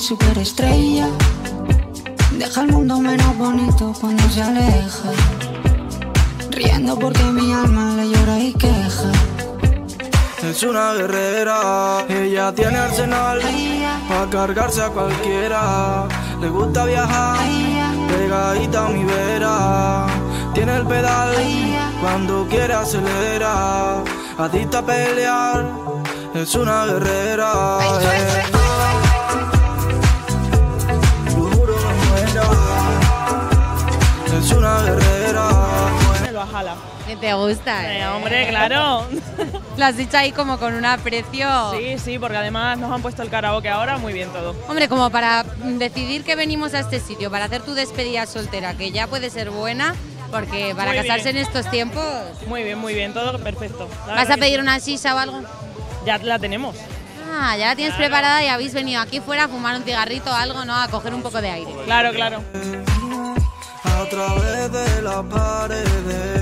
superestrella. Deja el mundo menos bonito cuando se aleja. Riendo porque mi alma le llora y queja. Es una guerrera, ella tiene arsenal para cargarse a cualquiera. Le gusta viajar, pegadita a mi vera. Tiene el pedal, cuando quiere acelera. Adicta a pelear, es una guerrera. eh. Que te gusta, Eh, ¿eh? hombre, claro. Lo has dicho ahí como con un aprecio. Sí, sí, porque además nos han puesto el karaoke ahora, muy bien todo. Hombre, como para decidir que venimos a este sitio, para hacer tu despedida soltera, que ya puede ser buena, porque para Muy casarse bien. en estos tiempos. Muy bien, muy bien, todo perfecto. La ¿Vas a pedir una sisa o algo? Ya la tenemos. Ah, ya la tienes Claro. preparada y habéis venido aquí fuera a fumar un cigarrito o algo, ¿no? A coger un poco de aire. Claro, claro. a través de las paredes.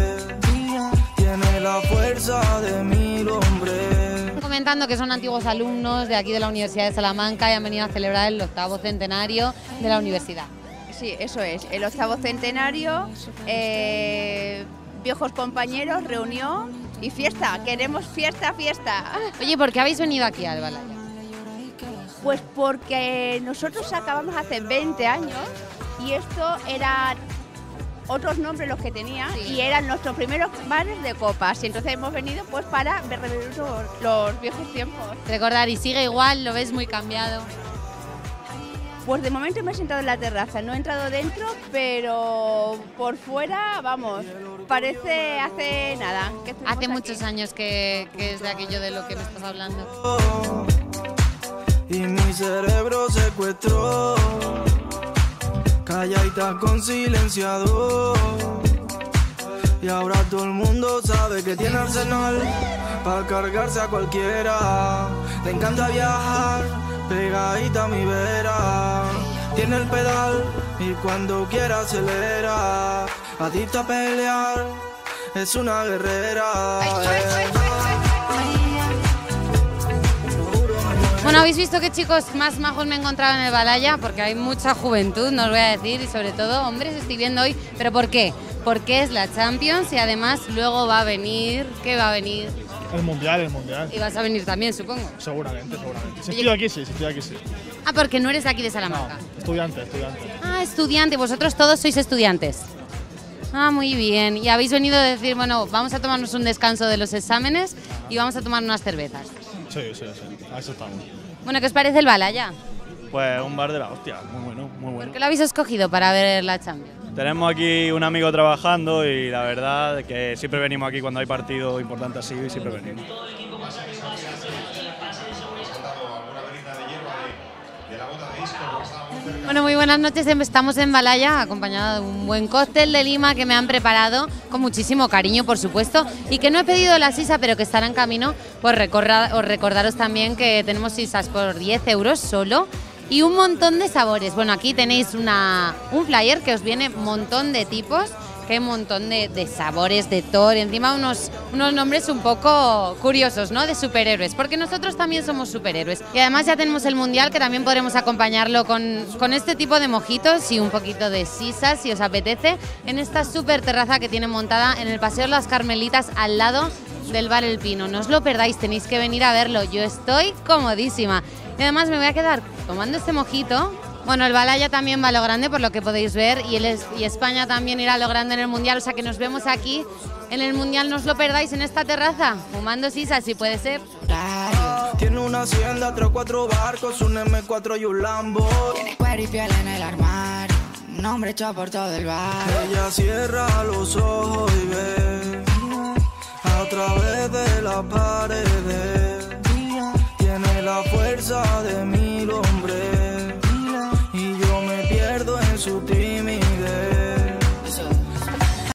De mil hombres. Comentando que son antiguos alumnos de aquí de la Universidad de Salamanca y han venido a celebrar el octavo centenario de la universidad. Sí, eso es. El octavo centenario, eh, viejos compañeros, reunión y fiesta. Queremos fiesta, fiesta. Oye, ¿por qué habéis venido aquí al Balaya? Pues porque nosotros acabamos hace 20 años y esto eran otros nombres los que tenía Sí. y eran nuestros primeros bares de copas. Y entonces hemos venido pues para revivir los, los viejos tiempos. Recordar, y sigue igual, lo ves muy cambiado. Pues de momento me he sentado en la terraza, no he entrado dentro, pero por fuera, vamos, parece hace nada. que Hace aquí. muchos años que, que es de aquello de lo que me estás hablando. Y mi cerebro secuestró. Calladita con silenciador. Y ahora todo el mundo sabe que tiene arsenal para cargarse a cualquiera. Le encanta viajar, pegadita a mi vera. Tiene el pedal y cuando quiera acelera. Adicta a pelear, es una guerrera. Bueno, habéis visto que chicos más majos me he encontrado en el Balaya, porque hay mucha juventud, no os voy a decir, y sobre todo hombres estoy viendo hoy. ¿Pero por qué? Porque es la Champions y además luego va a venir, ¿qué va a venir? El mundial, el mundial. Y vas a venir también, supongo. Seguramente, seguramente. Si estoy aquí, sí, si estoy aquí, sí. Ah, porque no eres de aquí de No, Salamanca. estudiante, estudiante. Ah, estudiante, vosotros todos sois estudiantes. Ah, muy bien. Y habéis venido a decir, bueno, vamos a tomarnos un descanso de los exámenes y vamos a tomar unas cervezas. Sí, sí, sí. A eso estamos. Bueno, ¿qué os parece el Balaya? Pues un bar de la hostia, muy bueno, muy ¿Por bueno. qué lo habéis escogido para ver la Champions? Tenemos aquí un amigo trabajando y la verdad que siempre venimos aquí cuando hay partido importante así, siempre venimos. Bueno, muy buenas noches. Estamos en Balaya, acompañado de un buen cóctel de Lima que me han preparado con muchísimo cariño, por supuesto, y que no he pedido la sisa, pero que estará en camino. Pues recordaros también que tenemos sisas por 10 euros solo y un montón de sabores. Bueno, aquí tenéis una, un flyer que os viene un montón de tipos, que hay un montón de, de sabores, de Thor, encima unos, unos nombres un poco curiosos, ¿no? De superhéroes, porque nosotros también somos superhéroes. Y además ya tenemos el Mundial, que también podremos acompañarlo con, con este tipo de mojitos y un poquito de sisas, si os apetece, en esta super terraza que tiene montada en el Paseo de las Carmelitas, al lado del Bar El Pino. No os lo perdáis, tenéis que venir a verlo. Yo estoy comodísima. Y además me voy a quedar tomando este mojito. Bueno, el Balaya también va a lo grande, por lo que podéis ver, y, el y España también irá a lo grande en el Mundial, o sea que nos vemos aquí en el Mundial, no os lo perdáis en esta terraza, fumando sisas, si puede ser. Tiene una hacienda, tres o cuatro barcos, un M4 y un Lambo. Tiene cuero y piel en el armario. Un hombre hecho por todo el barrio. Ella cierra los ojos y ve a través de las paredes.